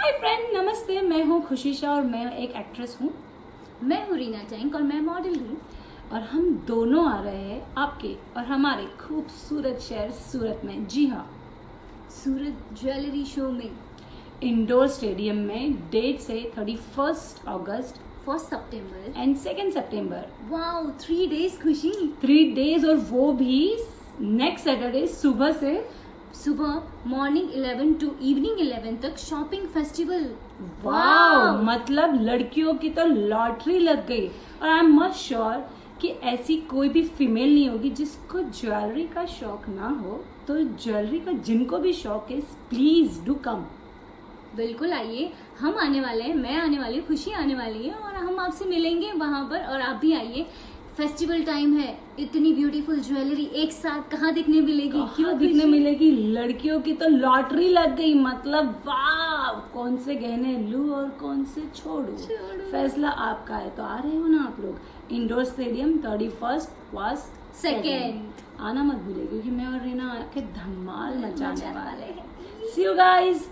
Hi friend नमस्ते. मैं हूँ खुशी शाह और मैं एक एक्ट्रेस हूँ. मैं हूँ रीना टैंक और मैं मॉडल हूँ. और हम दोनों आ रहे हैं आपके और हमारे खूबसूरत शहर सूरत में. जी हाँ. सूरत ज्वेलरी शो में. इंडोर स्टेडियम में डेट से थर्टी फ़र्स्ट अगस्त फ़र्स्ट सितंबर एंड सेकेंड सितंबर वाओ थ्री डेज़ खुशी थ्री डेज़ और वो भी नेक्स्ट सैटरडे सुबह से सुबह मॉर्निंग 11 टू इवनिंग 11 तक शॉपिंग फेस्टिवल वाह मतलब लड़कियों की तो लॉटरी लग गई। और आई एम मच श्योर कि ऐसी कोई भी फीमेल नहीं होगी जिसको ज्वेलरी का शौक ना हो। तो ज्वेलरी का जिनको भी शौक है प्लीज़ डू कम बिल्कुल आइए। हम आने वाले हैं मैं आने वाली हूँ खुशी आने वाली है। और हम आपसे मिलेंगे वहाँ पर और आप भी आइए। फेस्टिवल टाइम है इतनी ब्यूटीफुल ज्वेलरी एक साथ कहाँ दिखने मिलेगी? क्यों दिखने मिलेगी? लड़कियों की तो लॉटरी लग गई मतलब वाह! कौन से गहने लू और कौन से छोड़ू? फैसला आपका है तो आ रहे हो ना आप लोग? Indoor stadium thirty first first second आना मत भूलिए क्योंकि मैं और रीना आके धमाल मचाने वाले हैं। सी यू गाइस